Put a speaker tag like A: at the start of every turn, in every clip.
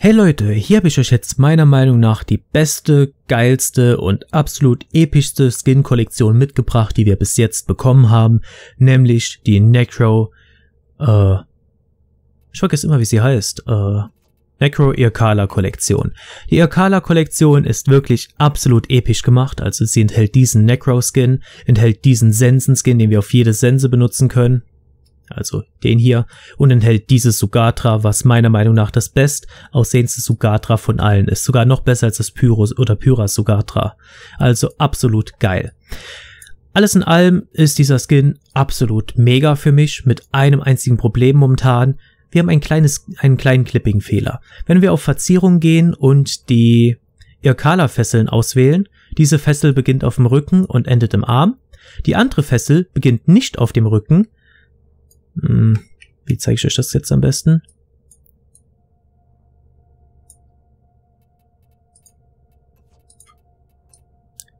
A: Hey Leute, hier habe ich euch jetzt meiner Meinung nach die beste, geilste und absolut epischste Skin-Kollektion mitgebracht, die wir bis jetzt bekommen haben, nämlich die Necro, äh, ich vergesse immer, wie sie heißt, äh, Necro Irkala Kollektion. Die Irkala Kollektion ist wirklich absolut episch gemacht, also sie enthält diesen Necro Skin, enthält diesen Sensen Skin, den wir auf jede Sense benutzen können, also den hier, und enthält dieses Sugatra, was meiner Meinung nach das best aussehendste Sugatra von allen ist. Sogar noch besser als das Pyros oder Pyra Sugatra. Also absolut geil. Alles in allem ist dieser Skin absolut mega für mich, mit einem einzigen Problem momentan. Wir haben ein kleines, einen kleinen Clipping-Fehler. Wenn wir auf Verzierung gehen und die Irkala-Fesseln auswählen, diese Fessel beginnt auf dem Rücken und endet im Arm. Die andere Fessel beginnt nicht auf dem Rücken, hm, wie zeige ich euch das jetzt am besten?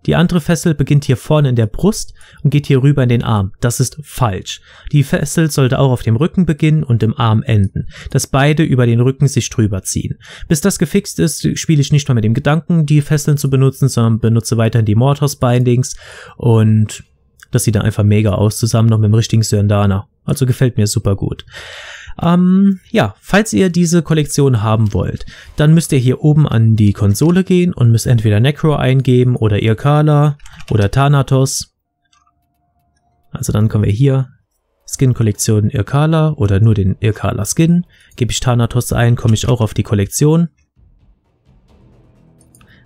A: Die andere Fessel beginnt hier vorne in der Brust und geht hier rüber in den Arm. Das ist falsch. Die Fessel sollte auch auf dem Rücken beginnen und im Arm enden, dass beide über den Rücken sich drüber ziehen. Bis das gefixt ist, spiele ich nicht mehr mit dem Gedanken, die Fesseln zu benutzen, sondern benutze weiterhin die Mortos Bindings und das sieht dann einfach mega aus, zusammen noch mit dem richtigen Sörndana. Also gefällt mir super gut. Ähm, ja, falls ihr diese Kollektion haben wollt, dann müsst ihr hier oben an die Konsole gehen und müsst entweder Necro eingeben oder Irkala oder Thanatos. Also dann kommen wir hier, Skin-Kollektion Irkala oder nur den Irkala Skin. Gebe ich Thanatos ein, komme ich auch auf die Kollektion.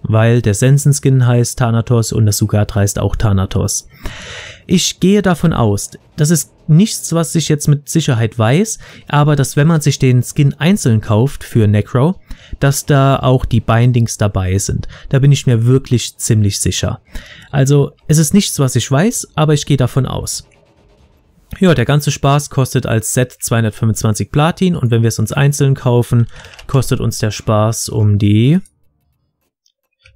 A: Weil der Sensen-Skin heißt Thanatos und das Sugatra heißt auch Thanatos. Ich gehe davon aus, das ist nichts, was ich jetzt mit Sicherheit weiß, aber dass wenn man sich den Skin einzeln kauft für Necro, dass da auch die Bindings dabei sind. Da bin ich mir wirklich ziemlich sicher. Also es ist nichts, was ich weiß, aber ich gehe davon aus. Ja, der ganze Spaß kostet als Set 225 Platin und wenn wir es uns einzeln kaufen, kostet uns der Spaß um die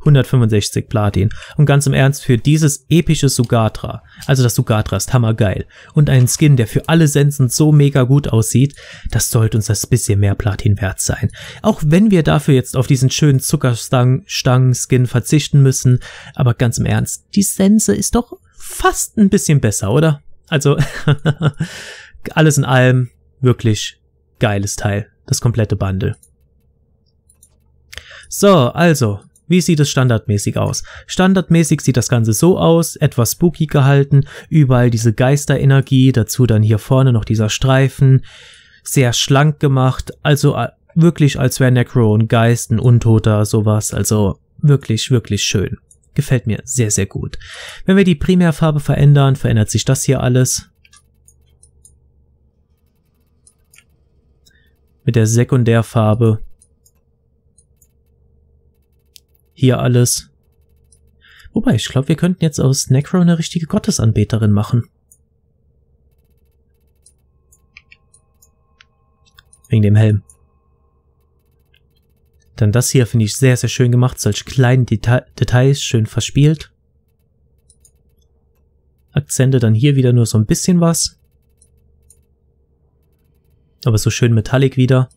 A: 165 Platin. Und ganz im Ernst, für dieses epische Sugatra, also das Sugatra ist hammergeil, und einen Skin, der für alle Sensen so mega gut aussieht, das sollte uns das bisschen mehr Platin wert sein. Auch wenn wir dafür jetzt auf diesen schönen Zuckerstangen-Skin verzichten müssen, aber ganz im Ernst, die Sense ist doch fast ein bisschen besser, oder? Also, alles in allem wirklich geiles Teil, das komplette Bundle. So, also, wie sieht es standardmäßig aus? Standardmäßig sieht das Ganze so aus, etwas spooky gehalten, überall diese Geisterenergie, dazu dann hier vorne noch dieser Streifen, sehr schlank gemacht, also äh, wirklich als wäre Necro ein Geist, ein Untoter, sowas, also wirklich, wirklich schön. Gefällt mir sehr, sehr gut. Wenn wir die Primärfarbe verändern, verändert sich das hier alles. Mit der Sekundärfarbe hier alles. Wobei, ich glaube, wir könnten jetzt aus Necro eine richtige Gottesanbeterin machen. Wegen dem Helm. Dann das hier finde ich sehr, sehr schön gemacht. Solche kleinen Deta Details, schön verspielt. Akzente dann hier wieder nur so ein bisschen was. Aber so schön metallic wieder.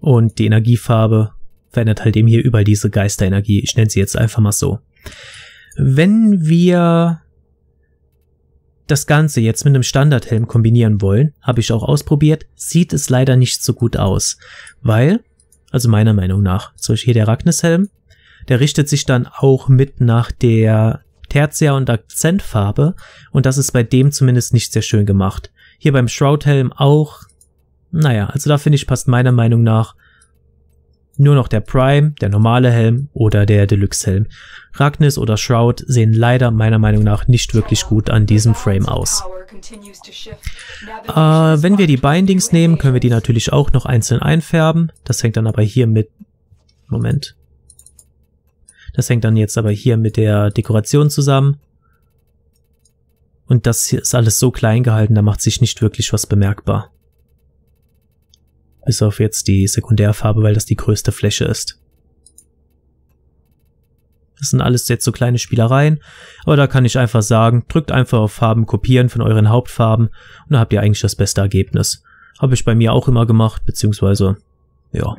A: Und die Energiefarbe verändert halt eben hier überall diese Geisterenergie. Ich nenne sie jetzt einfach mal so. Wenn wir das Ganze jetzt mit einem Standardhelm kombinieren wollen, habe ich auch ausprobiert, sieht es leider nicht so gut aus. Weil, also meiner Meinung nach, zum Beispiel hier der Ragnis-Helm, der richtet sich dann auch mit nach der Tertia- und Akzentfarbe und das ist bei dem zumindest nicht sehr schön gemacht. Hier beim Shroud-Helm auch, naja, also da finde ich passt meiner Meinung nach nur noch der Prime, der normale Helm oder der Deluxe-Helm. Ragnis oder Shroud sehen leider meiner Meinung nach nicht wirklich gut an diesem Frame aus. Äh, wenn wir die Bindings nehmen, können wir die natürlich auch noch einzeln einfärben. Das hängt dann aber hier mit... Moment. Das hängt dann jetzt aber hier mit der Dekoration zusammen. Und das hier ist alles so klein gehalten, da macht sich nicht wirklich was bemerkbar. Bis auf jetzt die Sekundärfarbe, weil das die größte Fläche ist. Das sind alles jetzt so kleine Spielereien, aber da kann ich einfach sagen, drückt einfach auf Farben kopieren von euren Hauptfarben und dann habt ihr eigentlich das beste Ergebnis. Habe ich bei mir auch immer gemacht, beziehungsweise, ja,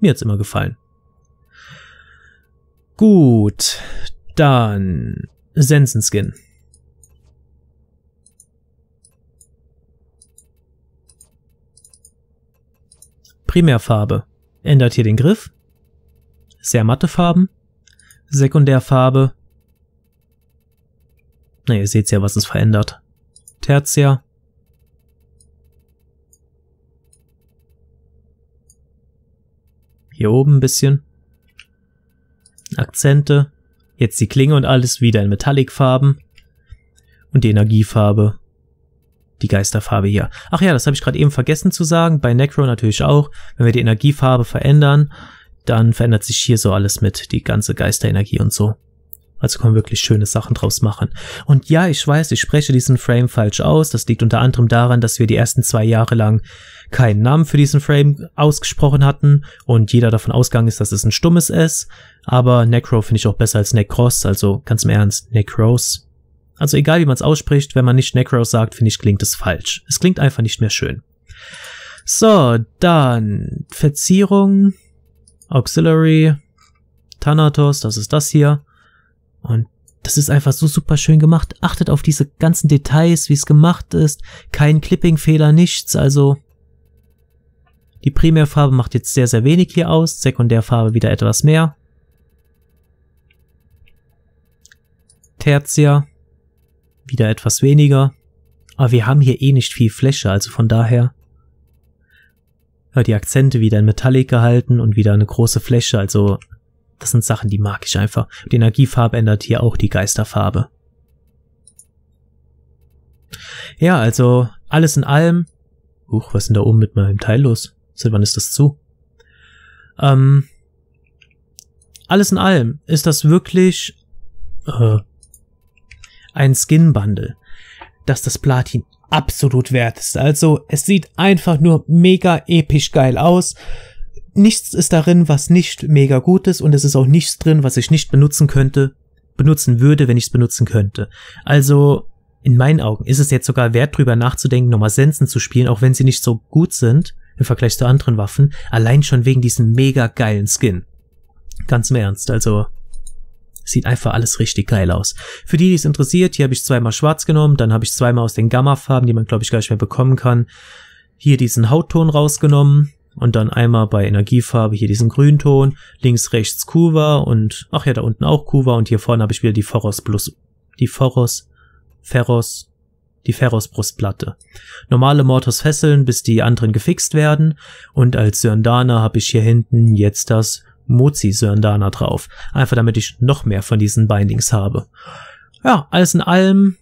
A: Mir hat's immer gefallen. Gut, dann Sensenskin. Primärfarbe. Ändert hier den Griff. Sehr matte Farben. Sekundärfarbe. Na, ihr seht ja, was es verändert. Tertiär. Hier oben ein bisschen. Akzente. Jetzt die Klinge und alles wieder in Metallicfarben. Und die Energiefarbe. Die Geisterfarbe hier. Ach ja, das habe ich gerade eben vergessen zu sagen. Bei Necro natürlich auch. Wenn wir die Energiefarbe verändern, dann verändert sich hier so alles mit. Die ganze Geisterenergie und so. Also kann man wirklich schöne Sachen draus machen. Und ja, ich weiß, ich spreche diesen Frame falsch aus. Das liegt unter anderem daran, dass wir die ersten zwei Jahre lang keinen Namen für diesen Frame ausgesprochen hatten und jeder davon ausgegangen ist, dass es ein stummes S. Aber Necro finde ich auch besser als Necros, also ganz im Ernst, Necros. Also egal wie man es ausspricht, wenn man nicht Necros sagt, finde ich, klingt es falsch. Es klingt einfach nicht mehr schön. So, dann Verzierung, Auxiliary, Thanatos, das ist das hier. Und das ist einfach so super schön gemacht. Achtet auf diese ganzen Details, wie es gemacht ist. Kein Clipping-Fehler, nichts. Also die Primärfarbe macht jetzt sehr, sehr wenig hier aus. Sekundärfarbe wieder etwas mehr. Tertia wieder etwas weniger. Aber wir haben hier eh nicht viel Fläche, also von daher die Akzente wieder in Metallic gehalten und wieder eine große Fläche, also das sind Sachen, die mag ich einfach. Die Energiefarbe ändert hier auch die Geisterfarbe. Ja, also alles in allem. Huch, was ist denn da oben mit meinem Teil los? Seit wann ist das zu? Ähm, alles in allem ist das wirklich äh, ein Skin-Bundle, dass das Platin absolut wert ist. Also es sieht einfach nur mega episch geil aus nichts ist darin, was nicht mega gut ist und es ist auch nichts drin, was ich nicht benutzen könnte, benutzen würde, wenn ich es benutzen könnte. Also in meinen Augen ist es jetzt sogar wert, drüber nachzudenken, nochmal Sensen zu spielen, auch wenn sie nicht so gut sind im Vergleich zu anderen Waffen, allein schon wegen diesem mega geilen Skin. Ganz im Ernst, also sieht einfach alles richtig geil aus. Für die, die es interessiert, hier habe ich zweimal schwarz genommen, dann habe ich zweimal aus den Gamma-Farben, die man glaube ich gar nicht mehr bekommen kann, hier diesen Hautton rausgenommen, und dann einmal bei Energiefarbe hier diesen Grünton, links, rechts Kuva und, ach ja, da unten auch Kuva und hier vorne habe ich wieder die Foros plus, die Foros, Ferros, die Ferros Brustplatte. Normale Mortos fesseln, bis die anderen gefixt werden und als Sörndana habe ich hier hinten jetzt das Mozi Sörndana drauf. Einfach damit ich noch mehr von diesen Bindings habe. Ja, alles in allem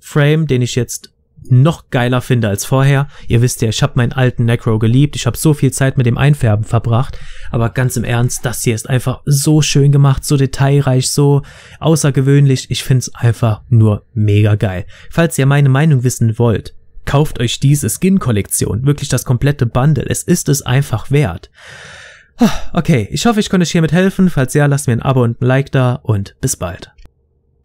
A: Frame, den ich jetzt noch geiler finde als vorher. Ihr wisst ja, ich habe meinen alten Necro geliebt, ich habe so viel Zeit mit dem Einfärben verbracht, aber ganz im Ernst, das hier ist einfach so schön gemacht, so detailreich, so außergewöhnlich. Ich find's einfach nur mega geil. Falls ihr meine Meinung wissen wollt, kauft euch diese Skin-Kollektion, wirklich das komplette Bundle. Es ist es einfach wert. Okay, ich hoffe, ich konnte euch hiermit helfen. Falls ja, lasst mir ein Abo und ein Like da und bis bald.